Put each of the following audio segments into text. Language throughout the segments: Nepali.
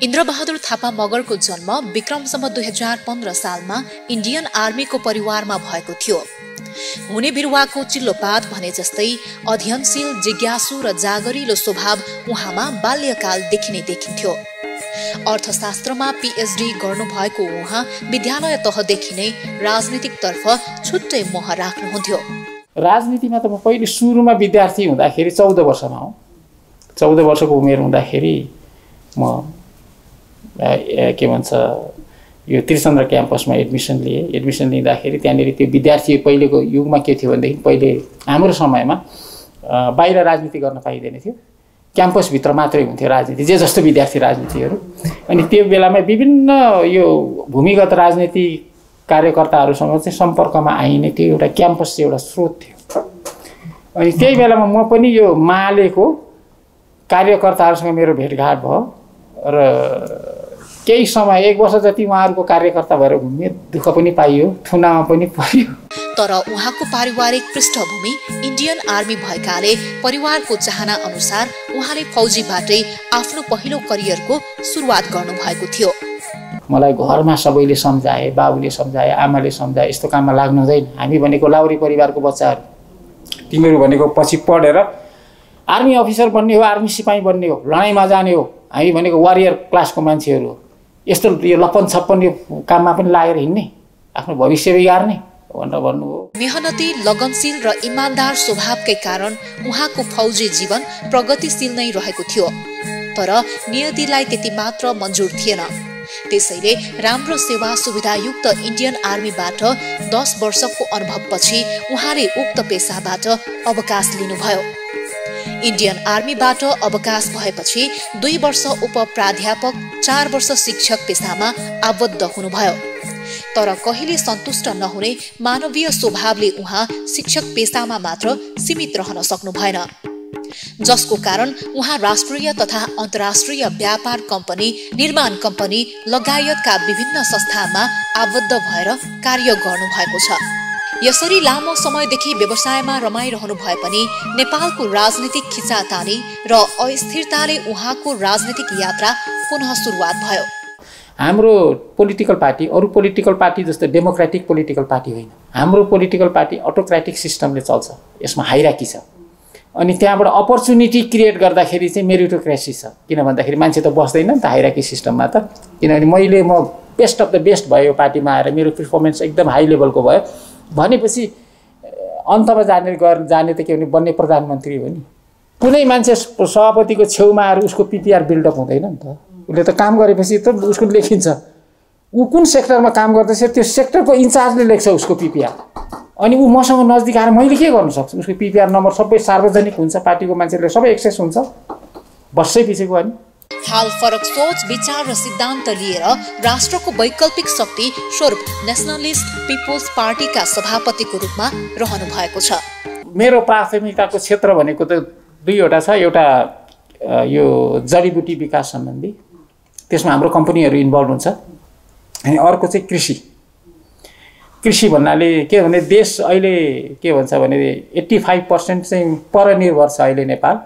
इन्द्रबहादुर थापा मगरको जन्म विक्रमसम्म दुई हजार पन्ध्र सालमा इन्डियन आर्मीको परिवारमा भएको थियो। हुने बिरुवाको चिल्लोपात भने जस्तै अध्ययनशील जिज्ञासु र जागरिलो स्वभाव उहाँमा बाल्यकालदेखि नै देखिन्थ्यो। अर्थशास्त्रमा पिएचडी गर्नुभएको उहाँ विद्यालय तहदेखि नै राजनीतिक तर्फ छुट्टै मोह राख्नुहुन्थ्यो। राजनीतिमा त म पहिले सुरुमा विद्यार्थी हुँदाखेरि चौध वर्षमा हो। चौध वर्षको उमेर हुँदाखेरि म के भन्छ यो त्रिचन्द्र क्याम्पसमा एडमिसन लिएँ एडमिसन लिँदाखेरि त्यहाँनिर त्यो विद्यार्थी पहिलेको युगमा के थियो भनेदेखि पहिले हाम्रो समयमा बाहिर राजनीति गर्न पाइँदैन थियो। क्याम्पसभित्र मात्रै हुन्थ्यो राजनीति जे जस्तो विद्यार्थी राजनीतिहरू। अनि त्यो बेलामा विभिन्न यो भूमिगत राजनीति कार्यकर्ताहरूसँग चाहिँ सम्पर्कमा आइने त्यो एउटा क्याम्पस चाहिँ एउटा स्रोत थियो। अनि त्यही बेलामा म पनि यो मालेको कार्यकर्ताहरूसँग मेरो भेटघाट भयो र केही समय एक वर्ष जति उहाँहरूको कार्यकर्ता भएर घुम्ने दुःख पनि पाइयो थुनामा पनि पर्यो। तर उहाँको पारिवारिक पृष्ठभूमि इन्डियन आर्मी भएकाले परिवारको चाहना अनुसार उहाँले फौजीबाटै आफ्नो पहिलो करियरको सुरुवात गर्नुभएको थियो। मलाई घरमा सबैले सम्झाए बाबुले सम्झाए आमाले सम्झाए यस्तो काममा लाग्नु हुँदैन। हामी भनेको लाउरी परिवारको बच्चाहरू। तिमीहरू भनेको पछि पढेर आर्मी अफिसर बन्ने हो आर्मी सिपाही बन्ने हो लडाइँमा जाने हो। हामी भनेको वारियर क्लासको मान्छेहरू हो। यस्तो यो लप्पन छप्पन यो काममा पनि लागेर हिँड्ने आफ्नो भविष्य बिगार्ने भनेर भन्नुभयो। मेहनती लगनशील र इमान्दार स्वभावकै कारण उहाँको फौजी जीवन प्रगतिशील नै रहेको थियो तर नियतिलाई त्यति मात्र मन्जुर थिएन। त्यसैले राम्रो सेवा सुविधायुक्त इन्डियन आर्मीबाट दस वर्षको अनुभवपछि उहाँले उक्त पेसाबाट अवकाश लिनुभयो। इन्डियन आर्मीबाट अवकाश भएपछि दुई वर्ष उप प्राध्यापक चार वर्ष शिक्षक पेसामा आबद्ध हुनुभयो। तर कहिले सन्तुष्ट नहुने मानवीय स्वभावले उहाँ शिक्षक पेसामा मात्र सीमित रहन सक्नु भएन। जसको कारण उहाँ राष्ट्रिय तथा अन्तर्राष्ट्रिय व्यापार कम्पनी निर्माण कम्पनी लगायतका विभिन्न संस्थामा आबद्ध भएर कार्य गर्नुभएको छ। यसरी लामो समयदेखि व्यवसायमा रमाइरहनु भए पनि नेपालको राजनीतिक खिचातानी र अस्थिरताले उहाँको राजनीतिक यात्रा पुनः सुरुवात भयो। हाम्रो पोलिटिकल पार्टी अरू पोलिटिकल पार्टी जस्तो डेमोक्रेटिक पोलिटिकल पार्टी होइन। हाम्रो पोलिटिकल पार्टी अटोक्रेटिक सिस्टमले चल्छ। यसमा हाइराकी छ। अनि त्यहाँबाट अपर्च्युनिटी क्रिएट गर्दाखेरि चाहिँ मेरिटोक्रेसी छ। किन भन्दाखेरि मान्छे त बस्दैन नि त हाइराकी सिस्टममा त। किनभने मैले म बेस्ट अफ द बेस्ट भयो पार्टीमा आएर मेरो पर्फर्मेन्स एकदम हाई लेभलको भयो। भनेपछि अन्तमा जाने गर जाने त के भने बन्ने प्रधानमन्त्री हो नि। कुनै मान्छे सभापतिको छेउमा आएर उसको पिपिआर बिल्डअप हुँदैन नि त। उसले त काम गरेपछि त उसको लेखिन्छ। ऊ कुन सेक्टरमा काम गर्दैछ त्यो सेक्टरको इन्चार्जले लेख्छ उसको पिपिआर अनि ऊ मसँग नजिक आएर मैले के गर्न सक्छु? उसको पिपिआर नम्बर सबै सार्वजनिक हुन्छ पार्टीको मान्छेले सबै एक्सेस हुन्छ। वर्षै पछिको अनि हाल फरक सोच विचार र सिद्धान्त लिएर राष्ट्रको वैकल्पिक शक्ति स्वरूप नेसनलिस्ट पिपुल्स पार्टीका सभापतिको रूपमा रहनु भएको छ। मेरो प्राथमिकताको क्षेत्र भनेको त दुईवटा छ। एउटा यो जडीबुटी विकास सम्बन्धी त्यसमा हाम्रो कम्पनीहरू इन्भल्भ हुन्छ। अनि अर्को चाहिँ कृषि। कृषि भन्नाले के भने देश अहिले के भन्छ भने एट्टी फाइभ पर्सेन्ट चाहिँ परनिर्भर छ अहिले नेपाल।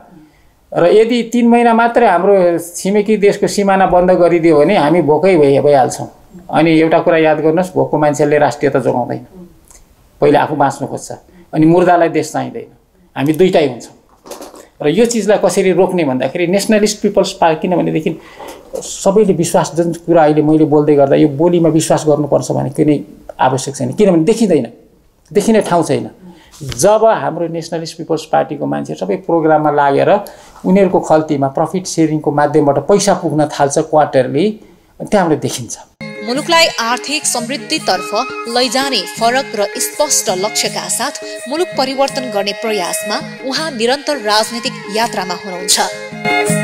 र यदि तिन महिना मात्रै हाम्रो छिमेकी देशको सिमाना बन्द गरिदियो भने हामी भोकै भइ भइहाल्छौँ। अनि एउटा कुरा याद गर्नुहोस् भोकको मान्छेले राष्ट्रियता जोगाउँदैन। पहिला आफू बाँच्नु खोज्छ। अनि मुर्दालाई देश चाहिँदैन। हामी दुइटै हुन्छौँ। र यो चिजलाई कसरी रोक्ने भन्दाखेरि नेसनलिस्ट पिपल्स पार्टी किनभनेदेखि सबैले विश्वास जुन कुरा अहिले मैले बोल्दै गर्दा यो बोलीमा विश्वास गर्नुपर्छ भने कुनै आवश्यक छैन। किनभने देखिँदैन। देखिने ठाउँ छैन। जब हाम्रो नेसनलिस्ट पिपल्स पार्टीको मान्छे सबै प्रोग्राममा लागेर उनीहरूको खल्तीमा प्रफिट सेयरिङको माध्यमबाट पैसा पुग्न थाल्छ क्वार्टरली त्यहाँबाट देखिन्छ। मुलुकलाई आर्थिक समृद्धितर्फ लैजाने फरक र स्पष्ट लक्ष्यका साथ मुलुक परिवर्तन गर्ने प्रयासमा उहाँ निरन्तर राजनीतिक यात्रामा हुनुहुन्छ।